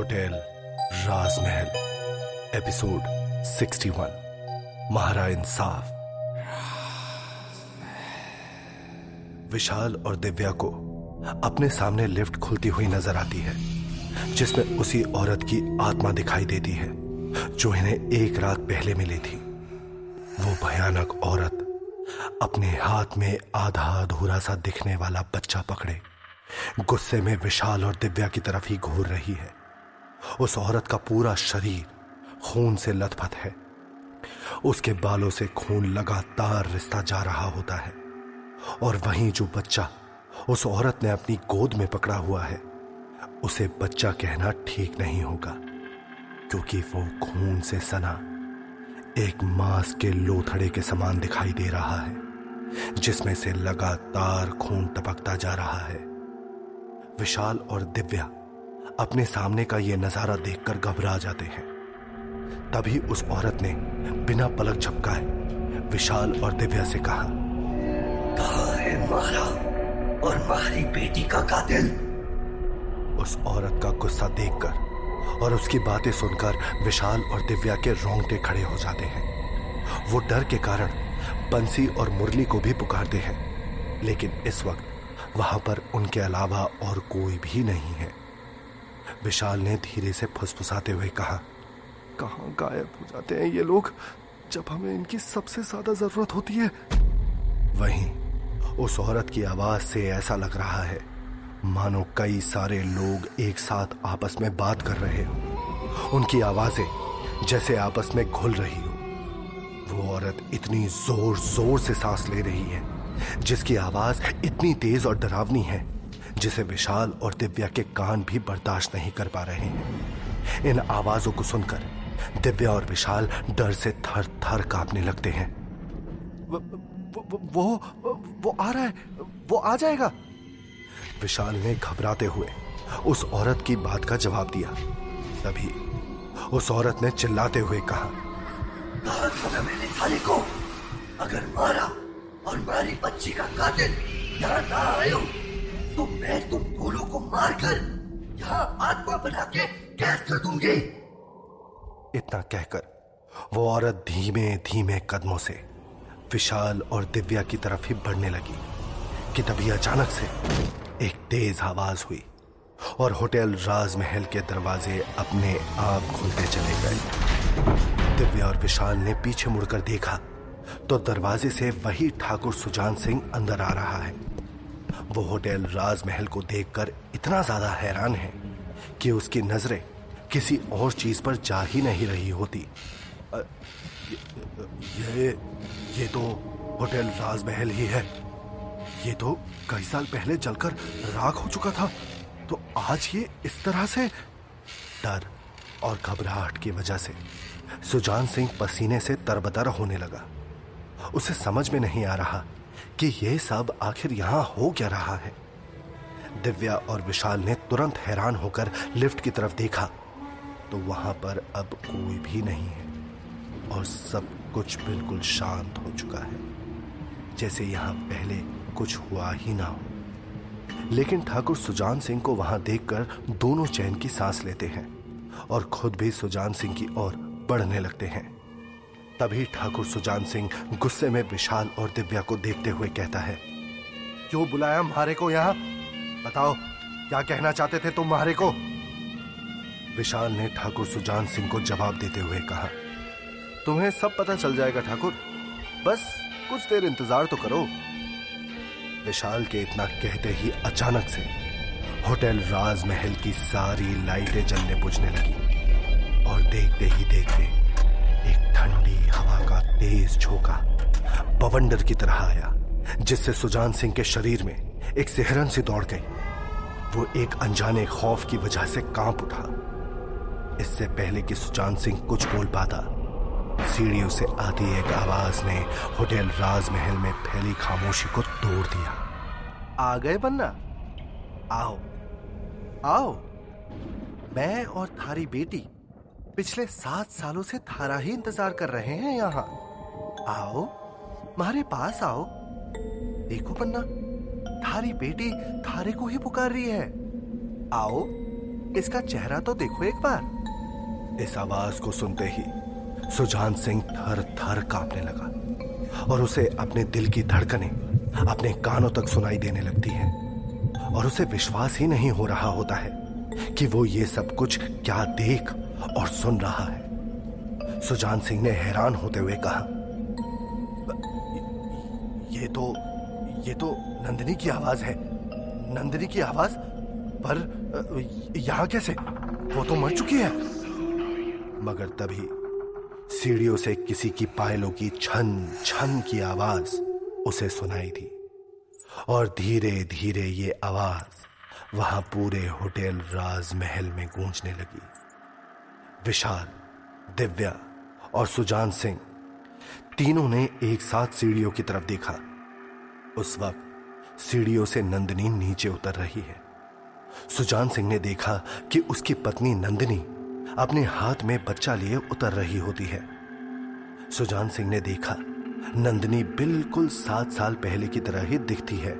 Hotel, राजमहल, episode 61 महारा इंसाफ। विशाल और दिव्या को अपने सामने लिफ्ट खुलती हुई नज़र आती है, जिसमें उसी औरत की आत्मा दिखाई देती है, जो इन्हें एक रात पहले मिली थी। वो भयानक औरत अपने हाथ में आधा अधूरा सा दिखने वाला बच्चा पकड़े, गुस्से में विशाल और दिव्या की तरफ़ ही घूर रही है। उस औरत का पूरा शरीर खून से लथपथ है। उसके बालों से खून लगातार रिश्ता जा रहा होता है। और वहीं जो बच्चा उस औरत ने अपनी गोद में पकड़ा हुआ है, उसे बच्चा कहना ठीक नहीं होगा, क्योंकि वो खून से सना एक मांस के लोथड़े के समान दिखाई दे रहा है, जिसमें से लगातार खून टपकता जा रहा है। विशाल और दिव्या अपने सामने का यह नज़ारा देखकर घबरा जाते हैं। तभी उस औरत ने बिना पलक झपकाए विशाल और दिव्या से कहा कहा है मारा और मारी बेटी का कातिल? उस औरत का गुस्सा देखकर और उसकी बातें सुनकर विशाल और दिव्या के रोंगटे खड़े हो जाते हैं। वो डर के कारण बंसी और मुरली को भी पुकारते हैं लेकिन इस वक्त वहाँ पर उनके अलावा और कोई भी नहीं है। विशाल ने धीरे से फुसफुसाते हुए कहा कहाँ गायब हो जाते हैं ये लोग जब हमें इनकी सबसे ज़्यादा ज़रूरत होती है? वहीं उस औरत की आवाज़ से ऐसा लग रहा है मानो कई सारे लोग एक साथ आपस में बात कर रहे हो। उनकी आवाज़ें जैसे आपस में घुल रही हो। वो औरत इतनी ज़ोर ज़ोर से सांस ले रही है जिसकी आवाज़ इतनी तेज और डरावनी है। जिसे विशाल और दिव्या के कान भी बर्दाश्त नहीं कर पा रहे हैं। इन आवाजों को सुनकर दिव्या और विशाल डर से थर थर कांपने लगते हैं। वो वो वो आ रहा है। वो आ जाएगा। विशाल ने घबराते हुए उस औरत की बात का जवाब दिया। तभी उस औरत ने चिल्लाते हुए कहा मैंने को। अगर मारा और मारी बच्ची का कातिल यहाँ ना आयो तो मैं तुम दोनों को मारकर यहाँ आत्मा बना के कैद कर दूँगी। इतना कहकर वो औरत धीमे धीमे कदमों से विशाल और दिव्या की तरफ़ ही बढ़ने लगी कि तभी अचानक से एक तेज आवाज़ हुई और होटल राजमहल के दरवाजे अपने आप खुलते चले गए। दिव्या और विशाल ने पीछे मुड़कर देखा तो दरवाजे से वही ठाकुर सुजान सिंह अंदर आ रहा है। वो होटल राजमहल को देखकर इतना ज़्यादा हैरान है कि उसकी नज़रें किसी और चीज़ पर जा ही नहीं रही होती। ये ये तो होटल राजमहल ही है। ये तो कई साल पहले जलकर राख हो चुका था। तो आज ये इस तरह से डर और घबराहट की वजह से सुजान सिंह पसीने से तरबतर होने लगा। उसे समझ में नहीं आ रहा कि यह सब आखिर यहाँ हो क्या रहा है? दिव्या और विशाल ने तुरंत हैरान होकर लिफ्ट की तरफ़ देखा। तो वहाँ पर अब कोई भी नहीं है और सब कुछ बिल्कुल शांत हो चुका है। जैसे यहाँ पहले कुछ हुआ ही ना हो। लेकिन ठाकुर सुजान सिंह को वहाँ देखकर दोनों चैन की सांस लेते हैं और खुद भी सुजान सिंह की ओर बढ़ने लगते हैं। तभी ठाकुर सुजान सिंह गुस्से में विशाल और दिव्या को देखते हुए कहता है, क्यों बुलाया म्हारे को यहाँ? बताओ, क्या कहना चाहते थे तुम म्हारे को? विशाल ने ठाकुर सुजान सिंह को जवाब देते हुए कहा, तुम्हें सब पता चल जाएगा ठाकुर, बस कुछ देर इंतज़ार तो करो. विशाल के इतना कहते ही अचानक से होटल राजमहल की सारी लाइटें जलने बुझने लगी और देखते ही देखते ठंडी हवा का तेज झोंका बवंडर की तरह आया, जिससे सुजान सिंह के शरीर में एक सिहरन सी दौड़ गई। वो एक अनजाने खौफ की वजह से काँप उठा। इससे पहले कि सुजान सिंह कुछ बोल पाता, सीढ़ियों से आती एक आवाज़ ने होटल राजमहल में फैली खामोशी को तोड़ दिया। आ गए बन्ना? आओ। आओ। मैं और थारी बेटी पिछले सात सालों से थारा ही इंतज़ार कर रहे हैं यहाँ। आओ हमारे पास आओ। देखो पन्ना, थारी बेटी थारे को ही पुकार रही है। आओ, इसका चेहरा तो देखो एक बार। इस आवाज़ को सुनते ही सुजान सिंह थर थर कांपने लगा और उसे अपने दिल की धड़कनें अपने कानों तक सुनाई देने लगती है। और उसे विश्वास ही नहीं हो रहा होता है कि वो ये सब कुछ क्या देख और सुन रहा है। सुजान सिंह ने हैरान होते हुए कहा, ये तो ये तो नंदिनी की आवाज़ है। नंदिनी की आवाज़? पर, यहाँ कैसे? वो तो मर चुकी है। मगर तभी सीढ़ियों से किसी की पायलों की छन छन की आवाज़ उसे सुनाई दी। और धीरे धीरे ये आवाज़ वहाँ पूरे होटल राजमहल में गूंजने लगी। विशाल, दिव्या और सुजान सिंह, तीनों ने एक साथ सीढ़ियों की तरफ़ देखा। उस वक्त सीढ़ियों से नंदिनी नीचे उतर रही है। सुजान सिंह ने देखा कि उसकी पत्नी नंदिनी अपने हाथ में बच्चा लिए उतर रही होती है। सुजान सिंह ने देखा, नंदिनी बिल्कुल सात साल पहले की तरह ही दिखती है।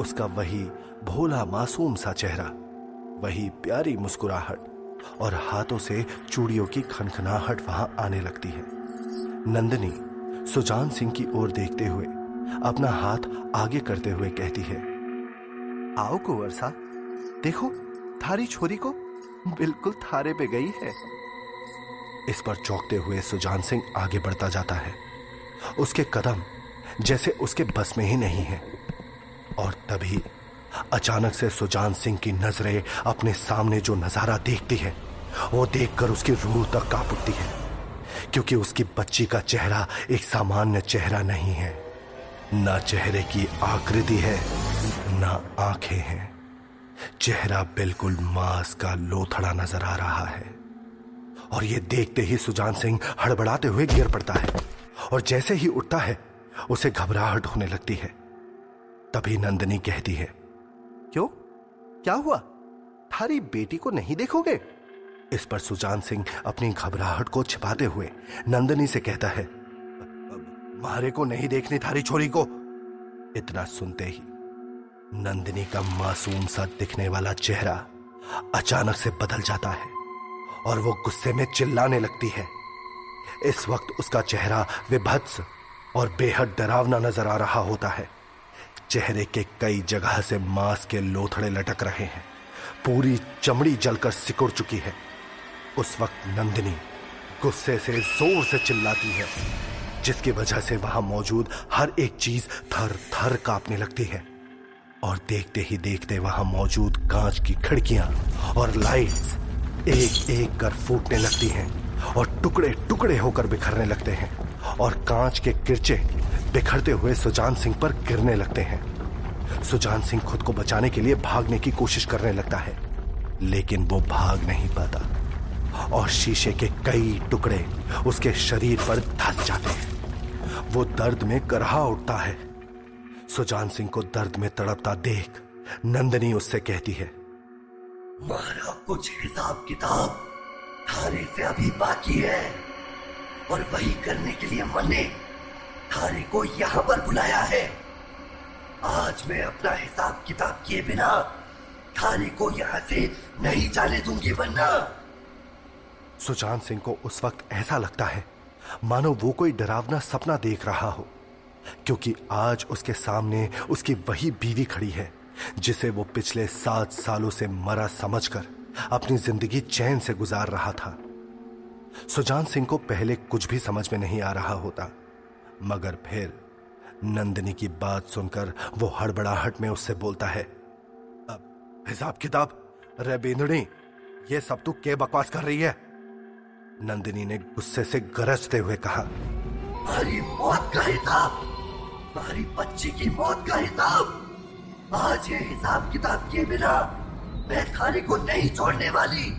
उसका वही भोला मासूम सा चेहरा, वही प्यारी मुस्कुराहट और हाथों से चूड़ियों की खनखनाहट वहाँ आने लगती है। नंदिनी सुजान सिंह की ओर देखते हुए अपना हाथ आगे करते हुए कहती है, आओ कुंवर सा देखो, थारी छोरी को बिल्कुल थारे पे गई है। इस पर चौंकते हुए सुजान सिंह आगे बढ़ता जाता है। उसके कदम जैसे उसके बस में ही नहीं है। और तभी अचानक से सुजान सिंह की नज़रें अपने सामने जो नज़ारा देखती है, वो देखकर उसकी रूह तक काँप उठती है, क्योंकि उसकी बच्ची का चेहरा एक सामान्य चेहरा नहीं है। ना चेहरे की आकृति है, ना आँखें हैं। चेहरा बिल्कुल मांस का लोथड़ा नज़र आ रहा है। और यह देखते ही सुजान सिंह हड़बड़ाते हुए गिर पड़ता है, और जैसे ही उठता है, उसे घबराहट होने लगती है। तभी नंदनी कहती है क्या हुआ? थारी बेटी को नहीं देखोगे? इस पर सुजान सिंह अपनी घबराहट को छिपाते हुए नंदनी से कहता है, मारे को नहीं देखनी थारी छोरी को। इतना सुनते ही नंदिनी का मासूम सा दिखने वाला चेहरा अचानक से बदल जाता है और वो गुस्से में चिल्लाने लगती है। इस वक्त उसका चेहरा विभत्स और बेहद डरावना नज़र आ रहा होता है। चेहरे के कई जगह से मांस के लोथड़े लटक रहे हैं। पूरी चमड़ी जलकर सिकुड़ चुकी है। उस वक्त नंदिनी गुस्से से ज़ोर से चिल्लाती है, जिसकी वजह से वहाँ मौजूद हर एक चीज़ थर थर कांपने लगती है। और देखते ही देखते वहाँ मौजूद कांच की खिड़कियाँ और लाइट्स एक एक कर फूटने लगती हैं और टुकड़े टुकड़े होकर बिखरने लगते हैं। और कांच के किरचे बिखरते हुए सुजान सिंह पर गिरने लगते हैं। सुजान सिंह खुद को बचाने के लिए भागने की कोशिश करने लगता है, लेकिन वो भाग नहीं पाता। और शीशे के कई टुकड़े उसके शरीर पर धस जाते हैं। वो दर्द में करहा उठता है। सुजान सिंह को दर्द में तड़पता देख नंदनी उससे कहती है, मारा कुछ हिसाब किताब थारे से अभी बाकी है और वही करने के लिए मैंने थारे को यहाँ पर बुलाया है। आज मैं अपना हिसाब किताब किए बिना थारे को यहाँ से नहीं जाने दूँगी वरना सुजान सिंह को उस वक्त ऐसा लगता है, मानो वो कोई डरावना सपना देख रहा हो, क्योंकि आज उसके सामने उसकी वही बीवी खड़ी है, जिसे वो पिछले सात सालों से मरा समझकर अपनी ज़िंदगी चैन से गुजार रहा था। सुजान सिंह को पहले कुछ भी समझ में नहीं आ रहा होता मगर फिर नंदिनी की बात सुनकर वो हड़बड़ाहट में उससे बोलता है अब हिसाब किताब रे बेंदड़ी ये सब तू के बकवास कर रही है? नंदिनी ने गुस्से से गरजते हुए कहा हमारी मौत का हिसाब तुम्हारी बच्ची की मौत का हिसाब। आज ये हिसाब किताब किए बिना मैं थाने को नहीं छोड़ने वाली।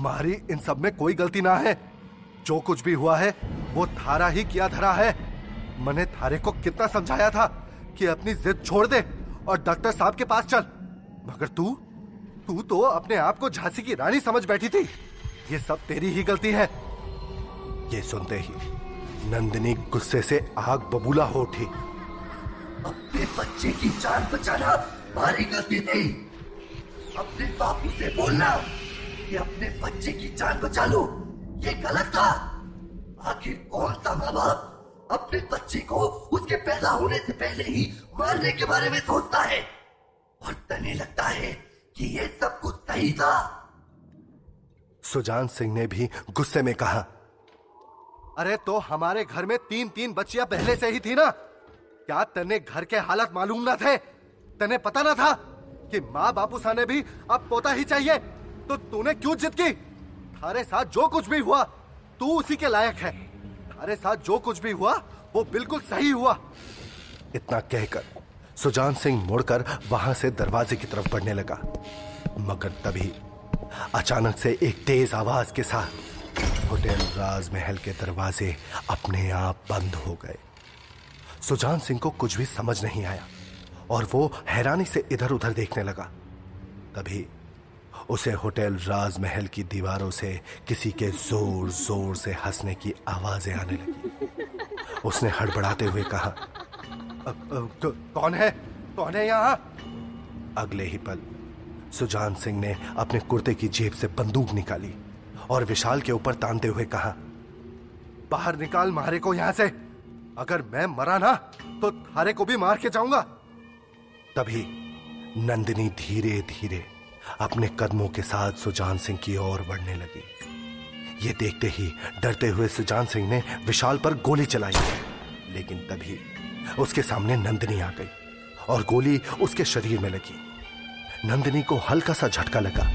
मारी इन सब में कोई गलती ना है। जो कुछ भी हुआ है वो थारा ही किया धरा है। मैंने थारे को कितना समझाया था कि अपनी जिद छोड़ दे और डॉक्टर साहब के पास चल। मगर तू तू तो अपने आप को झांसी की रानी समझ बैठी थी। ये सब तेरी ही गलती है। ये सुनते ही नंदिनी गुस्से से आग बबूला हो उठी। अपने बच्चे की जान बचाना हमारी गलती थी। अपने बापू से बोलना कि अपने बच्चे की जान बचा लो, ये गलत था। आखिर कौन सा माँ बाप अपने बच्चे को उसके पैदा होने से पहले ही मारने के बारे में सोचता है? और तने लगता है कि ये सब कुछ सही था। सुजान सिंह ने भी गुस्से में कहा, अरे तो हमारे घर में तीन तीन बच्चियाँ पहले से ही थी ना। क्या तने घर के हालत मालूम ना थे? तने पता ना था कि माँ बापू साने भी अब पोता ही चाहिए। तो तूने क्यों जिद की? थारे साथ जो कुछ भी हुआ तू उसी के लायक है। थारे साथ जो कुछ भी हुआ, वो बिल्कुल सही हुआ। इतना कहकर, सुजान सिंह मुड़कर वहाँ से दरवाजे की तरफ़ बढ़ने लगा। मगर तभी अचानक से एक तेज आवाज़ के साथ होटल राजमहल के दरवाजे अपने आप बंद हो गए। सुजान सिंह को कुछ भी समझ नहीं आया और वो हैरानी से इधर उधर देखने लगा। तभी उसे होटल राजमहल की दीवारों से किसी के ज़ोर ज़ोर से हंसने की आवाज़ें आने लगी। उसने हड़बड़ाते हुए कहा तो, कौन है? कौन है यहाँ? अगले ही पल सुजान सिंह ने अपने कुर्ते की जेब से बंदूक निकाली और विशाल के ऊपर तानते हुए कहा बाहर निकाल मारे को यहाँ से। अगर मैं मरा ना तो थारे को भी मार के जाऊँगा। तभी नंदिनी धीरे धीरे अपने कदमों के साथ सुजान सिंह की ओर बढ़ने लगी। ये देखते ही डरते हुए सुजान सिंह ने विशाल पर गोली चलाई। लेकिन तभी उसके सामने नंदिनी आ गई और गोली उसके शरीर में लगी। नंदिनी को हल्का सा झटका लगा,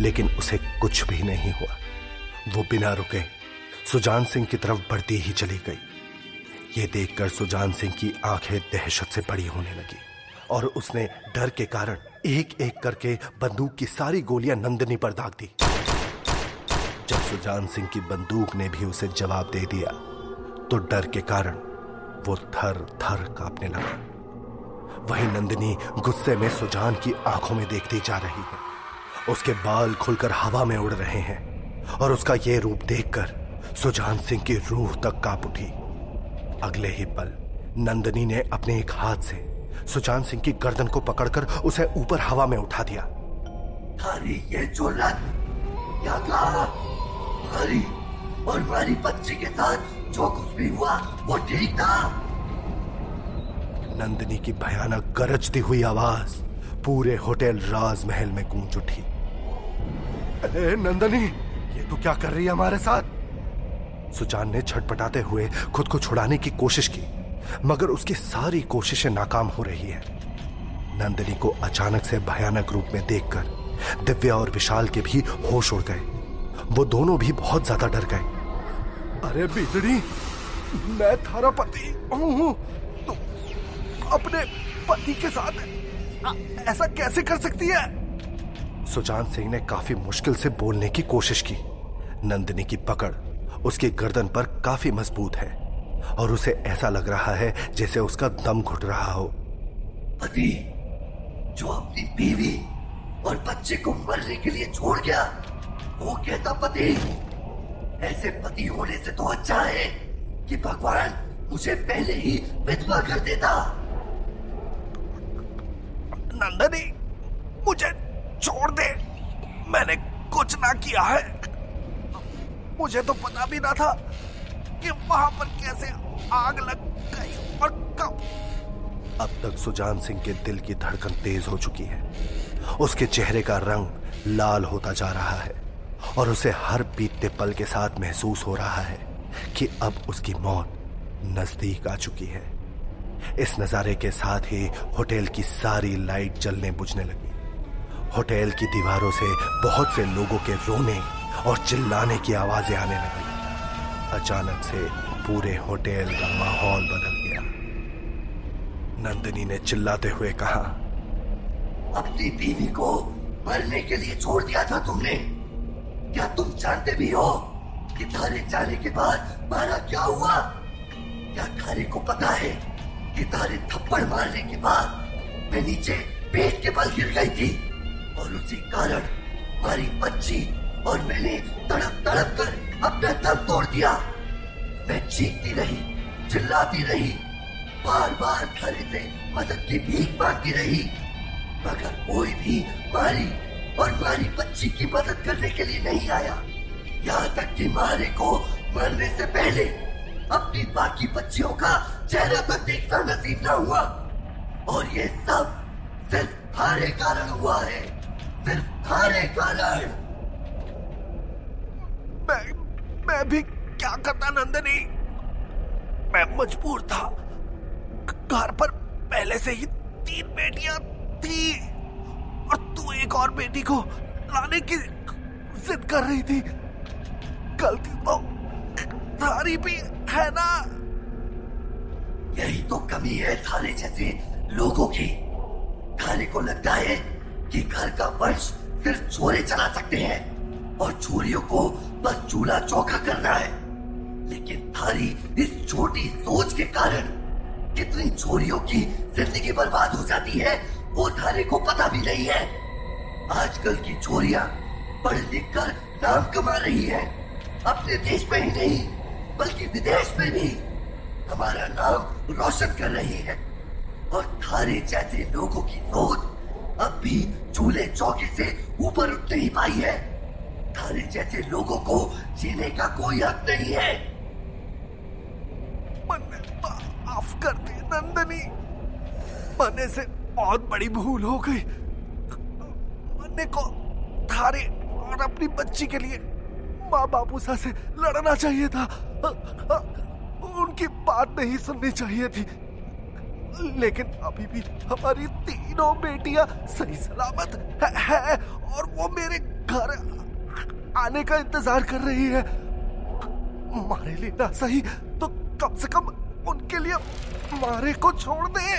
लेकिन उसे कुछ भी नहीं हुआ। वो बिना रुके सुजान सिंह की तरफ़ बढ़ती ही चली गई। ये देखकर सुजान सिंह की आँखें दहशत से बड़ी होने लगी और उसने डर के कारण एक एक करके बंदूक की सारी गोलियाँ नंदिनी पर दाग दी। जब सुजान सिंह की बंदूक ने भी उसे जवाब दे दिया। तो डर के कारण वो थर थर कांपने लगा। वही नंदिनी गुस्से में सुजान की आँखों में देखती जा रही है। उसके बाल खुलकर हवा में उड़ रहे हैं और उसका यह रूप देखकर सुजान सिंह की रूह तक काँप उठी। अगले ही पल नंदनी ने अपने एक हाथ से सुजान सिंह की गर्दन को पकड़कर उसे ऊपर हवा में उठा दिया। हरी ये क्या कहा हरी और हमारी बच्ची के साथ जो कुछ भी हुआ वो ठीक था? नंदिनी की भयानक गरजती हुई आवाज़ पूरे होटल राजमहल में गूंज उठी। अरे नंदनी ये तू क्या कर रही है हमारे साथ? सुजान ने छटपटाते हुए खुद को छुड़ाने की कोशिश की। मगर उसकी सारी कोशिशें नाकाम हो रही है। नंदिनी को अचानक से भयानक रूप में देखकर दिव्या और विशाल के भी होश उड़ गए। वो दोनों भी बहुत ज़्यादा डर गए। अरे बिजड़ी मैं थारा पति हूँ। तो अपने पति के साथ ऐसा कैसे कर सकती है? सुजान सिंह ने काफ़ी मुश्किल से बोलने की कोशिश की। नंदिनी की पकड़ उसकी गर्दन पर काफ़ी मज़बूत है। और उसे ऐसा लग रहा है जैसे उसका दम घुट रहा हो। पति जो अपनी बीवी और बच्चे को मरने के लिए छोड़ गया वो कैसा पति? ऐसे पति होने से तो अच्छा है कि भगवान मुझे पहले ही विधवा कर देता। नंदनी मुझे छोड़ दे। मैंने कुछ ना किया है। मुझे तो पता भी ना था कि वहाँ पर कैसे आग लग गई और कब? अब तक सुजान सिंह के दिल की धड़कन तेज हो चुकी है। उसके चेहरे का रंग लाल होता जा रहा है और उसे हर बीतते पल के साथ महसूस हो रहा है कि अब उसकी मौत नज़दीक आ चुकी है। इस नजारे के साथ ही होटल की सारी लाइट जलने बुझने लगी। होटल की दीवारों से बहुत से लोगों के रोने और चिल्लाने की आवाज़ें आने लगी। अचानक से पूरे होटल का माहौल बदल गया। नंदिनी ने चिल्लाते हुए कहा, अपनी बीवी को मरने के लिए छोड़ दिया था तुमने। क्या तुम जानते भी हो कि थारे जाने के बाद मारा क्या हुआ? क्या थारे को पता है कि तारे थप्पड़ मारने के बाद मैं नीचे पेट के बल गिर गई थी और उसी कारण हमारी बच्ची और मैंने तड़प तड़प कर अपना दम तोड़ दिया। मैं चीखती रही, चिल्लाती रही बार बार घरे से मदद की भीख मांगती रही। मगर कोई भी मारी और मारी बच्ची की मदद करने के लिए नहीं आया। यहाँ तक कि मारे को मरने से पहले अपनी बाकी बच्चियों का चेहरा तक देखना नसीब ना हुआ। और ये सब सिर्फ़ हारे कारण हुआ है। सिर्फ़ हारे कारण मैं मैं भी क्या करता नंदनी? मैं मजबूर था। घर पर पहले से ही तीन बेटियाँ थी और तू एक और बेटी को लाने की जिद कर रही थी। गलती तो थारी भी है ना? यही तो कमी है थारे जैसे लोगों की। थारे को लगता है कि घर का वंश सिर्फ़ छोरे चला सकते हैं। और छोरियों को बस चूल्हा चौका करना है। लेकिन थारी इस छोटी सोच के कारण कितनी चोरियों की ज़िंदगी बर्बाद हो जाती है, वो थारे को पता भी नहीं है। आजकल की छोरियाँ पढ़ लिख कर नाम कमा रही है। अपने देश में ही नहीं, बल्कि विदेश में भी। हमारा नाम रोशन कर रही है। और थारे जैसे लोगों की सोच अब भी चूल्हे चौके से ऊपर उठ नहीं पाई है। थारे जैसे लोगों को जीने का कोई हक नहीं है। माफ़ कर दे नंदनी। मन्ने से बहुत बड़ी भूल हो गई। मन्ने को थारे और अपनी बच्ची के लिए माँ बापूसा से लड़ना चाहिए था। उनकी बात नहीं सुननी चाहिए थी। लेकिन अभी भी हमारी तीनों बेटियाँ सही सलामत है, है और वो मेरे घर आने का इंतज़ार कर रही है। मारे लिए ना सही तो कम से कम उनके लिए मारे को छोड़ दे।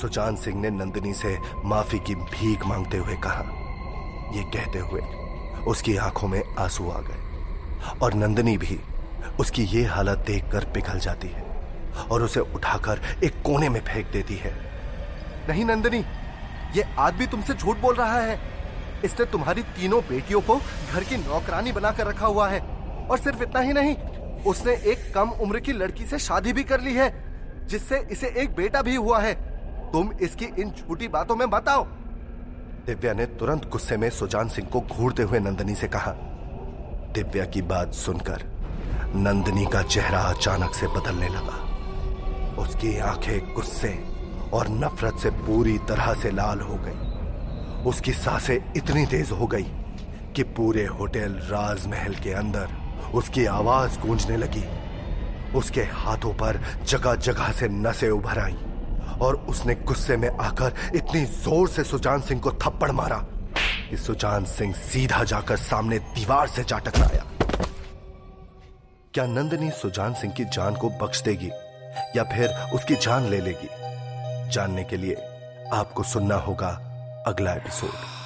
सुजान सिंह ने नंदिनी से माफ़ी की भीख मांगते हुए कहा। ये कहते हुए उसकी आँखों में आँसू आ गए और नंदिनी भी उसकी ये हालत देखकर पिघल जाती है और उसे उठाकर एक कोने में फेंक देती है। नहीं नंदिनी, ये आदमी तुमसे झूठ बोल रहा है। इसने तुम्हारी तीनों बेटियों को घर की नौकरानी बनाकर रखा हुआ है। और सिर्फ़ इतना ही नहीं, उसने एक कम उम्र की लड़की से शादी भी कर ली है, जिससे इसे एक बेटा भी हुआ है। तुम इसकी इन झूठी बातों में मत आओ। दिव्या ने तुरंत गुस्से में सुजान सिंह को घूरते हुए नंदनी से कहा। दिव्या की बात सुनकर नंदनी का चेहरा अचानक से बदलने लगा। उसकी आँखें गुस्से और नफरत से पूरी तरह से लाल हो गई। उसकी साँसें इतनी तेज हो गई कि पूरे होटल राजमहल के अंदर उसकी आवाज़ गूंजने लगी। उसके हाथों पर जगह जगह से नसें उभर आई और उसने गुस्से में आकर इतनी ज़ोर से सुजान सिंह को थप्पड़ मारा कि सुजान सिंह सीधा जाकर सामने दीवार से जा टकराया। क्या नंदनी सुजान सिंह की जान को बख्श देगी या फिर उसकी जान ले लेगी? जानने के लिए आपको सुनना होगा अगला एपिसोड।